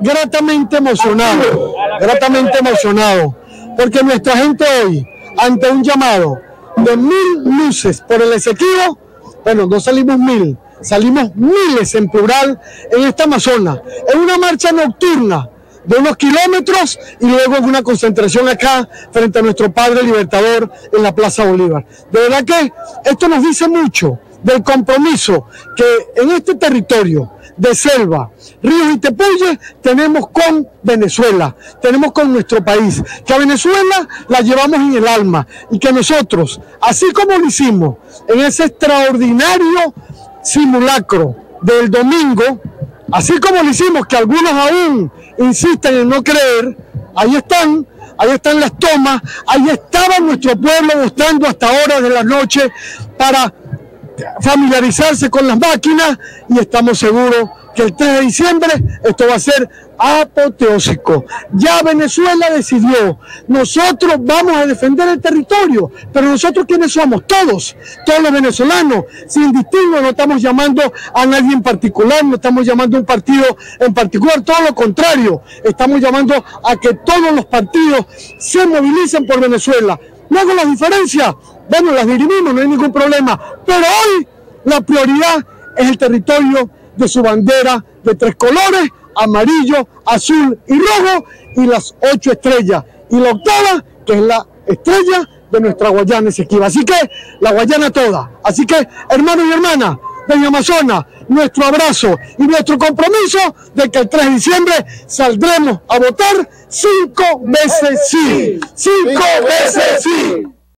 gratamente emocionado, gratamente emocionado, porque nuestra gente hoy, ante un llamado de mil luces por el Esequibo, bueno, no salimos mil, salimos miles en plural en esta Amazonas, en una marcha nocturna de unos kilómetros y luego en una concentración acá frente a nuestro Padre Libertador en la Plaza Bolívar. De verdad que esto nos dice mucho del compromiso que en este territorio de selva, ríos y tepuyes tenemos con Venezuela, tenemos con nuestro país, que a Venezuela la llevamos en el alma y que nosotros, así como lo hicimos en ese extraordinario simulacro del domingo, así como lo hicimos, que algunos aún insisten en no creer, ahí están, ahí están las tomas, ahí estaba nuestro pueblo mostrando hasta horas de la noche para familiarizarse con las máquinas y estamos seguros que el 3 de diciembre esto va a ser apoteósico. Ya Venezuela decidió, nosotros vamos a defender el territorio, pero nosotros quiénes somos, todos, todos los venezolanos, sin distingo, no estamos llamando a nadie en particular, no estamos llamando a un partido en particular, todo lo contrario, estamos llamando a que todos los partidos se movilicen por Venezuela. Luego las diferencias, bueno, las dirimimos, no hay ningún problema, pero hoy la prioridad es el territorio de su bandera de tres colores, amarillo, azul y rojo, y las ocho estrellas. Y la octava, que es la estrella de nuestra Guayana Esequiba. Así que la Guayana toda. Así que, hermanos y hermanas de Amazonas, nuestro abrazo y nuestro compromiso de que el 3 de diciembre saldremos a votar cinco veces sí. Cinco veces sí.